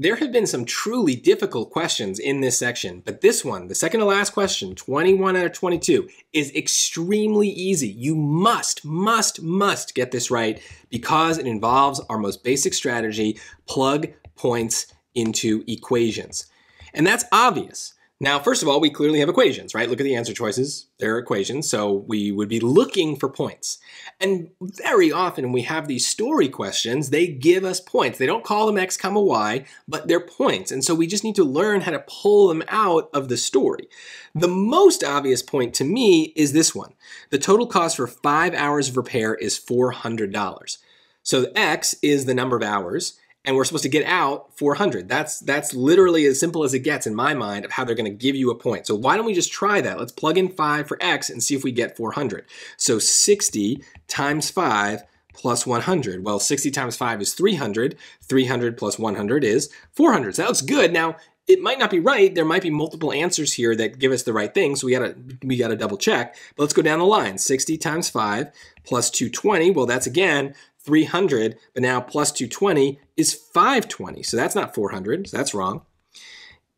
There have been some truly difficult questions in this section, but this one, the second to last question, 21 out of 22, is extremely easy. You must, must, must get this right because it involves our most basic strategy, plug points into equations. And that's obvious. Now, first of all, we clearly have equations, right? Look at the answer choices. They're equations, so we would be looking for points. And very often we have these story questions, they give us points. They don't call them x comma y, but they're points. And so we just need to learn how to pull them out of the story. The most obvious point to me is this one. The total cost for five hours of repair is $400. So x is the number of hours, and we're supposed to get out 400. That's that's literally as simple as it gets in my mind of how they're going to give you a point. So why don't we just try that? Let's plug in 5 for x and see if we get 400. So 60 times 5 plus 100. Well, 60 times 5 is 300. 300 plus 100 is 400. So that looks good. Now, it might not be right. There might be multiple answers here that give us the right thing. So we gotta we gotta double check. But let's go down the line. 60 times 5 plus 220. Well, that's again 300, but now plus 220 is 520. So that's not 400, so that's wrong.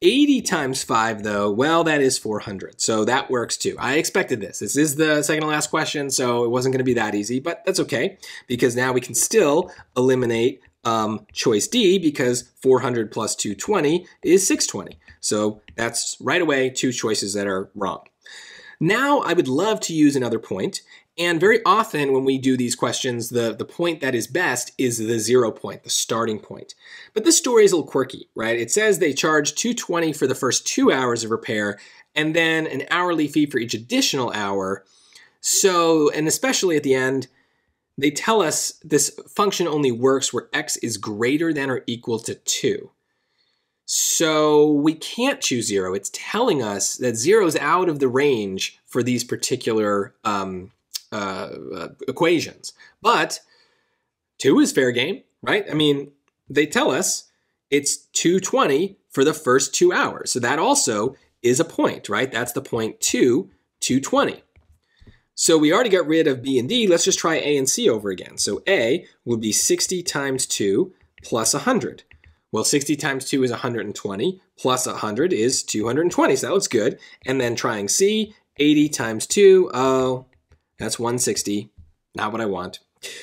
80 times 5 though, well, that is 400. So that works too. I expected this. This is the second to last question, so it wasn't gonna be that easy, but that's okay because now we can still eliminate um, choice D because 400 plus 220 is 620. So that's right away two choices that are wrong. Now I would love to use another point, and very often when we do these questions, the, the point that is best is the zero point, the starting point. But this story is a little quirky, right? It says they charge 220 for the first two hours of repair and then an hourly fee for each additional hour. So, and especially at the end, they tell us this function only works where x is greater than or equal to 2. So we can't choose 0. It's telling us that 0 is out of the range for these particular um, uh, uh, equations. But two is fair game, right? I mean, they tell us it's 220 for the first two hours. So that also is a point, right? That's the point 2, 220. So we already got rid of B and D. Let's just try A and C over again. So A would be 60 times 2 plus 100. Well, 60 times 2 is 120, plus 100 is 220, so that looks good. And then trying C, 80 times 2, oh, that's 160. Not what I want.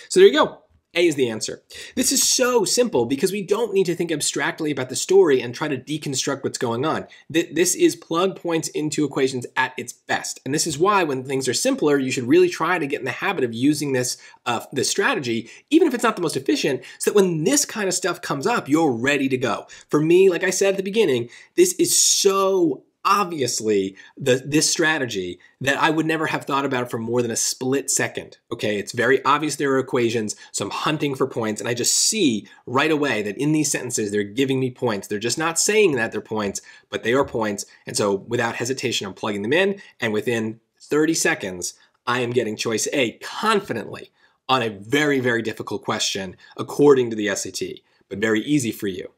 So there you go. A is the answer. This is so simple because we don't need to think abstractly about the story and try to deconstruct what's going on. This is plug points into equations at its best. And this is why when things are simpler, you should really try to get in the habit of using this, uh, this strategy, even if it's not the most efficient, so that when this kind of stuff comes up, you're ready to go. For me, like I said at the beginning, this is so obviously the, this strategy that I would never have thought about for more than a split second. Okay, it's very obvious there are equations, so I'm hunting for points, and I just see right away that in these sentences they're giving me points. They're just not saying that they're points, but they are points. And so without hesitation, I'm plugging them in, and within 30 seconds, I am getting choice A confidently on a very, very difficult question according to the SAT, but very easy for you.